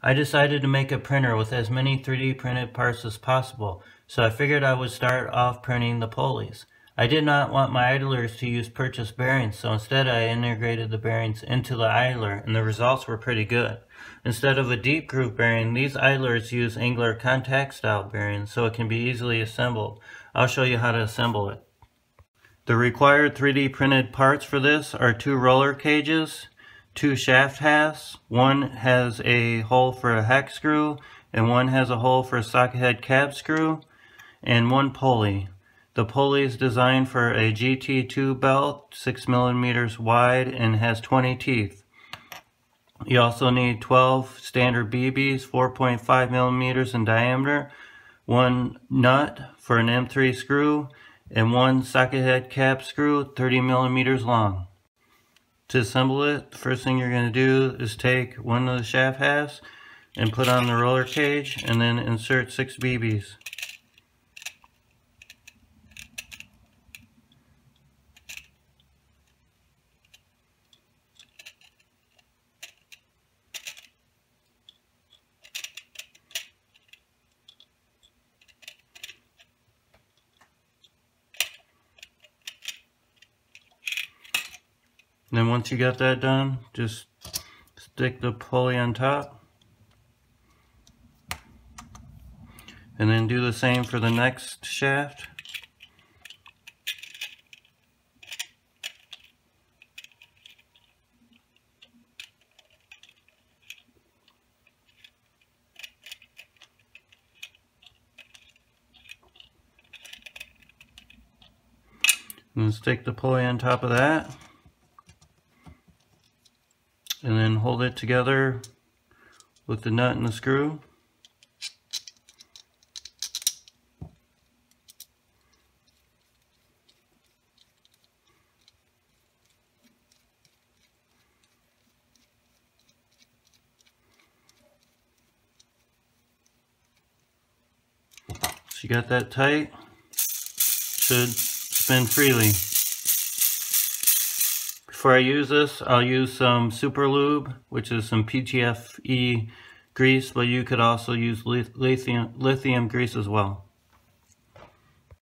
I decided to make a printer with as many 3D printed parts as possible, so I figured I would start off printing the pulleys. I did not want my idlers to use purchased bearings, so instead I integrated the bearings into the idler, and the results were pretty good. Instead of a deep groove bearing, these idlers use angular contact style bearings, so it can be easily assembled. I'll show you how to assemble it. The required 3D printed parts for this are two roller cages, two shaft halves. One has a hole for a hex screw and one has a hole for a socket head cap screw and one pulley. The pulley is designed for a GT2 belt, 6 millimeters wide and has 20 teeth. You also need 12 standard BBs, 4.5 millimeters in diameter, one nut for an M3 screw, and one socket head cap screw, 30 millimeters long. To assemble it, the first thing you're going to do is take one of the shaft halves and put on the roller cage and then insert six BBs. Then once you got that done, just stick the pulley on top. And then do the same for the next shaft. And stick the pulley on top of that and then hold it together with the nut and the screw. So you got that tight, should spin freely. Before I use this, I'll use some Super Lube, which is some PTFE grease, but you could also use lithium, lithium grease as well.